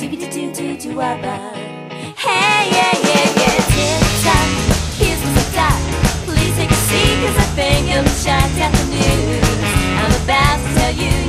Hey, yeah, yeah, yeah, tick tock, here's the top. Please take a seat, cause I think I'm shocked at the news. I'm about to tell you.